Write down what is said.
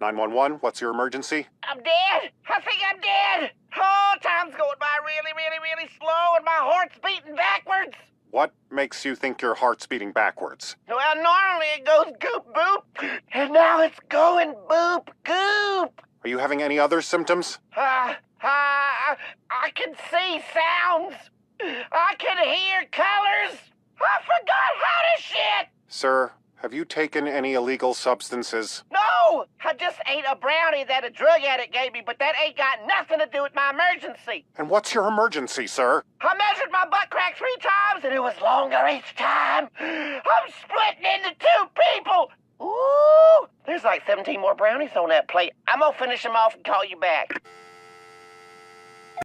911, what's your emergency? I'm dead. I think I'm dead. Oh, time's going by really, really, really slow, and my heart's beating backwards. What makes you think your heart's beating backwards? Well, normally it goes goop boop, and now it's going boop goop. Are you having any other symptoms? Uh, uh, I, I can see sounds. I can hear colors. I forgot how to shit. Sir, have you taken any illegal substances? No, I just ate a brownie that a drug addict gave me, but that ain't got nothing to do with my emergency. And what's your emergency, sir? I measured my butt crack three times, and it was longer each time. I'm splitting into two people. Ooh, there's like 17 more brownies on that plate. I'm gonna finish them off and call you back.